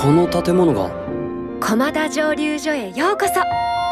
この建物が。駒田蒸留所へようこそ。